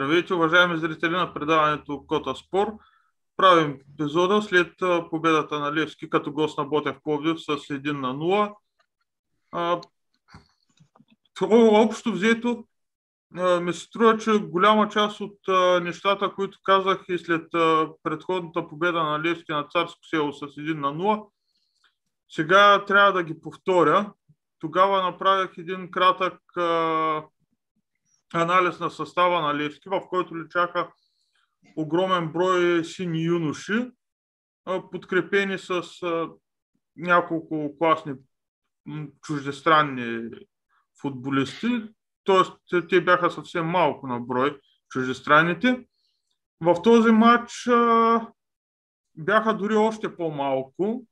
Здравейте, уважаеми зрители на предаването Кота Спор. Правим епизода след победата на Левски като гост на Ботев Пловдив с 1 на 0. А, общо взето ми се струва, че голяма част от нещата, които казах и след предходната победа на Левски на Царско село с 1 на 0, сега трябва да ги повторя. Тогава направих един кратък анализ на състава на Левски, в който личаха огромен брой сини юноши, подкрепени с няколко класни чуждестранни футболисти, т.е. те бяха съвсем малко на брой чуждестранните. В този матч бяха дори още по-малко.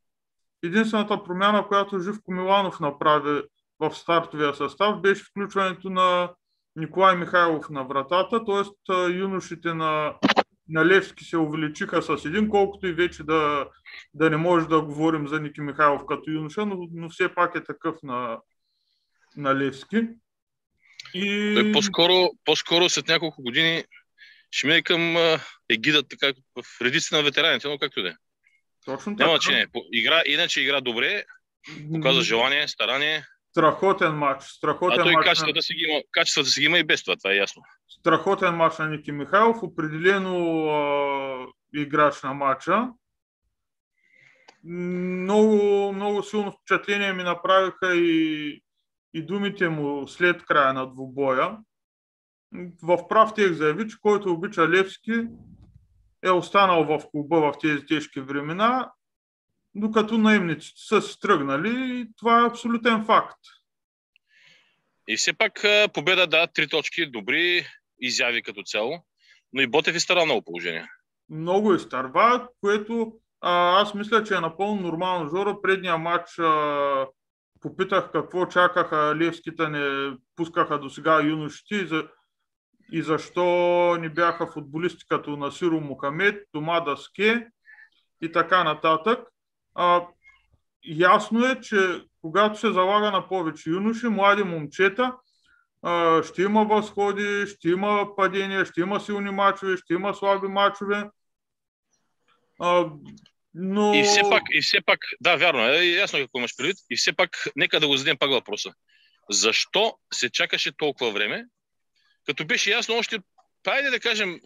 Единствената промяна, която Живко Миланов направи в стартовия състав, беше включването на Николай Михайлов на вратата, т.е. юношите на, на Левски се увеличиха с един, колкото и вече да, да не може да говорим за Ники Михайлов като юноша, но, но все пак е такъв на, на Левски. И... Той по-скоро, по-скоро след няколко години ще мине към егидът така, в редиците на ветераните, но както да е. Точно така. Няма, че не. Игра, иначе игра добре, показва желание, старание. Страхотен матч. Страхотен а той матч качествата, на... си ги има, качествата си ги има и без това, това е ясно. Страхотен матч на Ники Михайлов. Определено а, играч на матча. Много, много силно впечатление ми направиха и, и думите му след края на двубоя. В прав тех заяви, че който обича Левски е останал в клуба в тези тежки времена докато наемниците са си тръгнали и това е абсолютен факт. И все пак победа, да, три точки, добри изяви като цяло, но и Ботев изтърва много положение. Много изтърва, което а, аз мисля, че е напълно нормално. Жора, предния матч а, попитах какво чакаха Левските, не пускаха до сега юношите и, за, и защо не бяха футболисти като Насиро Мухамед, Тома Даске и така нататък а, ясно е, че когато се залага на повече юноши, млади момчета, а, ще има възходи, ще има падения, ще има силни мачове, ще има слаби мачове. А, но... И все пак, и все пак, да, вярно е, ясно какво имаш предвид. И все пак, нека да го зададем пак въпроса. Защо се чакаше толкова време, като беше ясно още, хайде да кажем,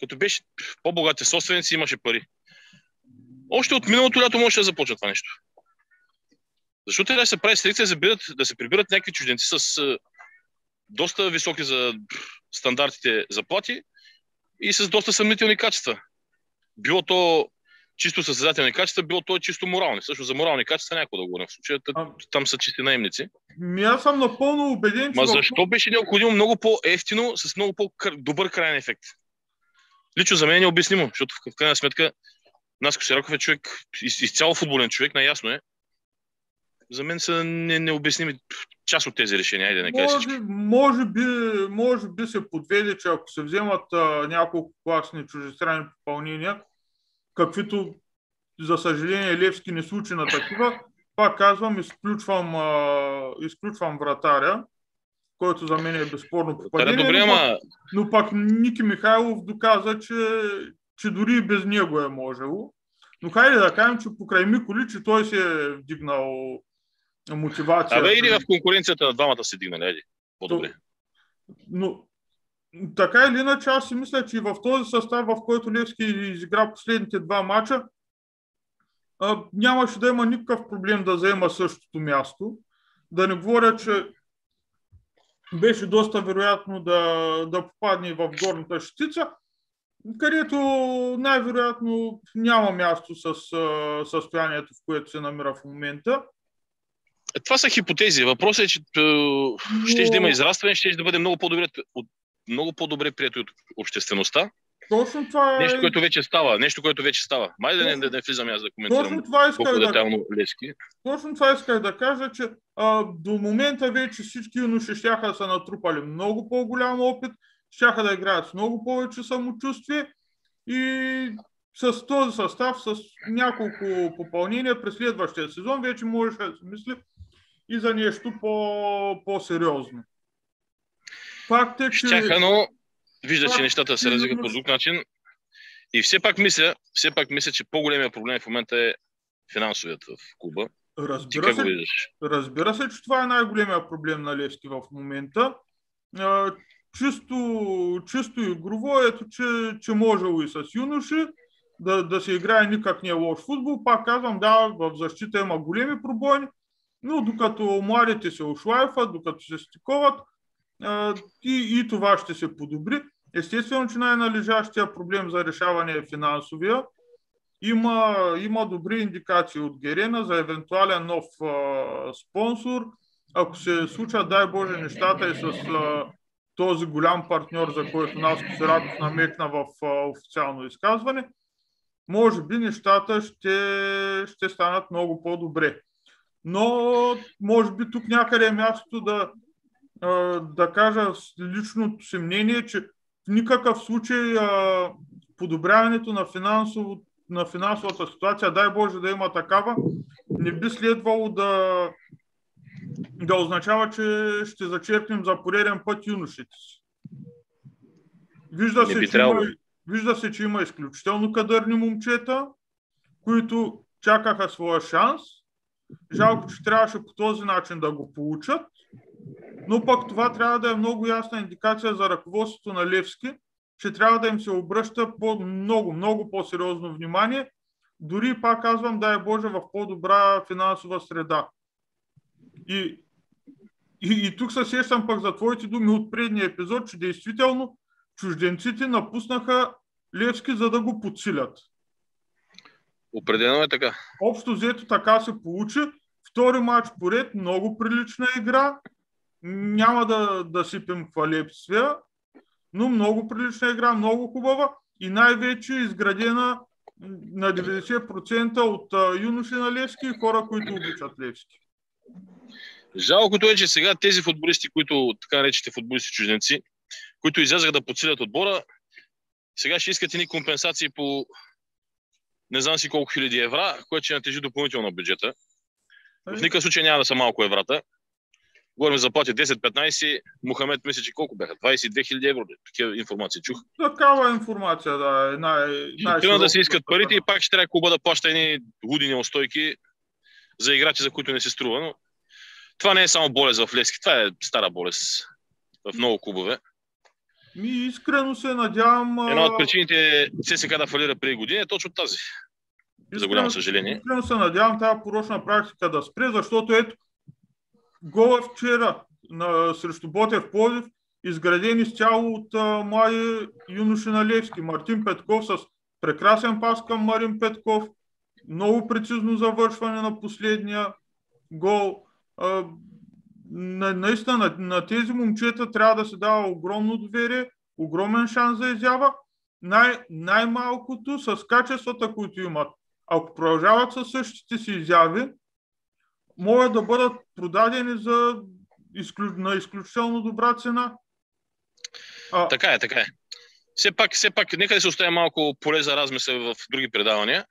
като беше по-богати собственици, имаше пари. Още от миналото лято може да започне това нещо. Защо трябва да се прави селекция, да, се прибират някакви чужденци с а, доста високи за стандартите заплати и с доста съмнителни качества. Било то чисто състезателни качества, било то чисто морални. Също за морални качества някой да говорим в случая. Там са чисти наемници. Ми аз съм напълно убеден, че... Ма защо беше необходимо много по-ефтино, с много по-добър крайен ефект? Лично за мен е необяснимо, защото в крайна сметка Наско Сираков е човек, из, изцяло футболен човек, наясно е. За мен са не, необясними част от тези решения. Айде, не може, може, би, може би се подведе, че ако се вземат а, няколко класни чужестранни попълнения, каквито за съжаление Левски не случи на такива, пак казвам, изключвам, а, изключвам вратаря, който за мен е безспорно попадение. Добре, но, ама... но пак Ники Михайлов доказа, че, че дори и без него е можело. Но хайде да кажем, че покрай Миколи, че той се е вдигнал мотивация. Абе, или в конкуренцията на двамата се дигнали, еди. По-добре. Но, така или иначе, аз си мисля, че и в този състав, в който Левски изигра последните два мача, нямаше да има никакъв проблем да заема същото място. Да не говоря, че беше доста вероятно да, да попадне в горната щица, където най-вероятно няма място с състоянието, в което се намира в момента. Това са хипотези. Въпросът е, че Но... ще да има израстване, ще да бъде много по-добре, много по-добре прието от обществеността. Точно това е... Нещо, което вече става. Нещо, което вече става. Май да не, да не влизам аз да коментирам Точно това исках да... детайлно Лески. Точно това исках да кажа, че а, до момента вече всички юноши ще да са натрупали много по-голям опит, щяха да играят с много повече самочувствие и с този състав, с няколко попълнения през следващия сезон, вече можеше да се мисли и за нещо по- по-сериозно. Факт е, че... Щяха, но вижда, че нещата се развиват по друг начин. И все пак мисля, все пак мисля, че по-големия проблем в момента е финансовият в клуба. Разбира се, разбира се, че това е най-големия проблем на Левски в момента. Чисто, чисто игрово, ето, че, че можело и с юноши да, да се играе никак не е лош футбол. Пак казвам, да, в защита има големи пробойни, но докато младите се ошлайфат, докато се стиковат, и, и това ще се подобри. Естествено, че най-належащия проблем за решаване е финансовия. Има, има добри индикации от Герена за евентуален нов а, спонсор. Ако се случат, дай Боже, нещата и с а, този голям партньор, за който нас се Радов намекна в официално изказване, може би нещата ще, ще станат много по-добре. Но може би тук някъде е мястото да, да кажа личното си мнение, че в никакъв случай подобряването на, финансово, на финансовата ситуация, дай Боже да има такава, не би следвало да, да означава, че ще зачерпнем за пореден път юношите си. Вижда се, че има, вижда се, че има изключително кадърни момчета, които чакаха своя шанс. Жалко, че трябваше по този начин да го получат. Но пък това трябва да е много ясна индикация за ръководството на Левски, че трябва да им се обръща по много, много по-сериозно внимание, дори пак казвам, да е Боже, в по-добра финансова среда. И, и, и тук се сещам пък за твоите думи от предния епизод, че действително чужденците напуснаха Левски, за да го подсилят. Определено е така. Общо взето така се получи. Втори матч поред, много прилична игра. Няма да, да сипем хвалепствия, но много прилична игра, много хубава и най-вече изградена на 90% от юноши на Левски и хора, които обичат Левски. Жалкото е, че сега тези футболисти, които така наречете футболисти чужденци, които излязаха да подсилят отбора, сега ще искат ни компенсации по не знам си колко хиляди евра, което ще натежи допълнително на бюджета. В никакъв случай няма да са малко еврата. Говорим за заплати 10-15, Мухамед мисля, че колко бяха? 22 хиляди евро. Такива информации чух. Такава информация, да. Е най- най- Трябва да се искат парите и пак ще трябва Куба да плаща едни луди неустойки за играчи, за които не се струва. Но това не е само болест в Лески, това е стара болест в много клубове. Ми искрено се надявам... Една от причините ЦСК да фалира преди години е точно тази. Искрено, за голямо съжаление. Искрено се надявам тази порочна практика да спре, защото ето гола вчера на, срещу Ботев Плодив, изграден изцяло от а, млади юноши на Левски. Мартин Петков с прекрасен пас към Марин Петков, много прецизно завършване на последния гол. А, на, наистина на, на тези момчета трябва да се дава огромно доверие, огромен шанс за изява, най, най-малкото с качествата, които имат. Ако продължават със същите си изяви, могат да бъдат продадени за изклю... на изключително добра цена. А... Така е, така е. Все пак, все пак, нека да се оставя малко поле за размисъл в други предавания.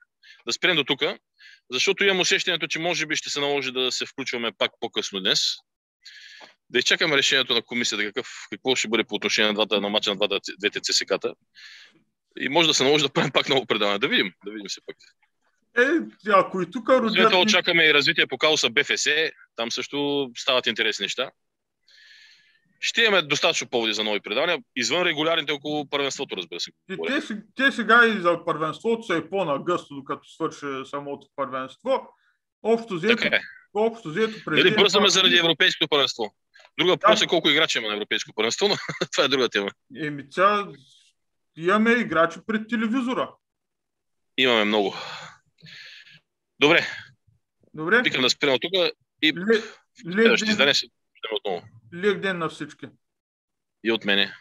Да спрем до тук, защото имам усещането, че може би ще се наложи да се включваме пак по-късно днес. Да изчакаме решението на комисията, какъв, какво ще бъде по отношение на двата на мача на двата, двете ЦСК-та. И може да се наложи да правим пак много предаване. Да видим, да видим се пак. Е, ако и тук родят... След това очакваме и развитие по кауса БФС. Там също стават интересни неща. Ще имаме достатъчно поводи за нови предавания, извън регулярните около първенството, разбира се. И те, те сега и за първенството са и по-нагъсто, докато свърши самото първенство. Общо взето, е. общо взето преди... Дали бързаме заради европейското първенство? Друга въпрос е колко играчи има на европейско първенство, но това е друга тема. Еми, тя... имаме играчи пред телевизора. Имаме много. Добре. Добре. Викам да спрем тук и Лек, лек ще издане се отново. Лек ден на всички. И от мене.